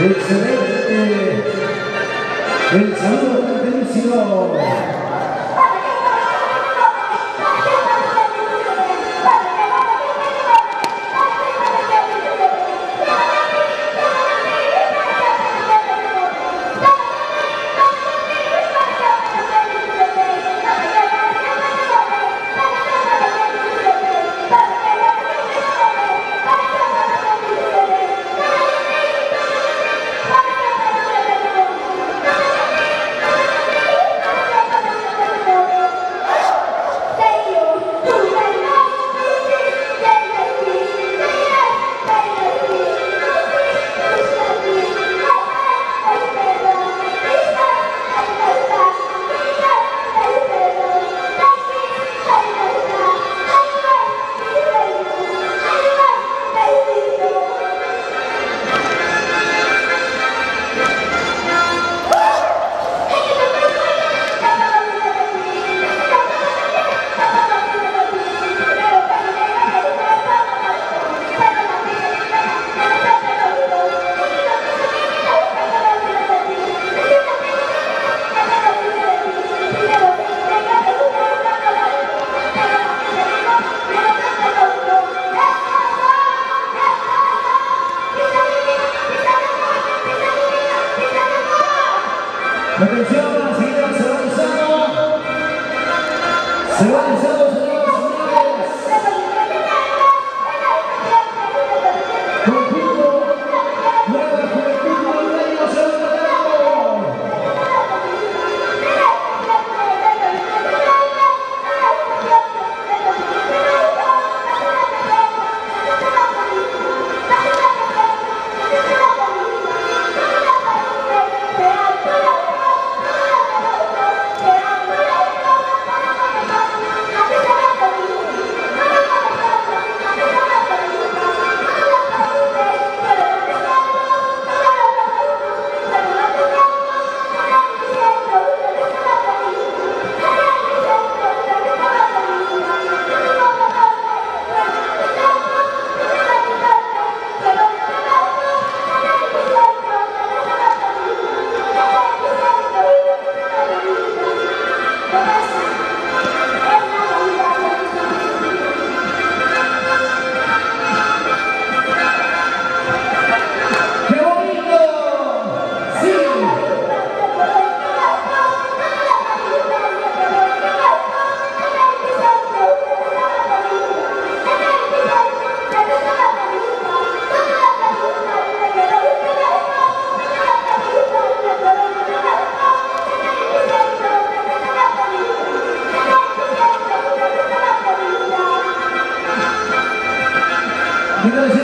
Excelente. El saludo 我们就要情感十万哦，十万。 기다리세요.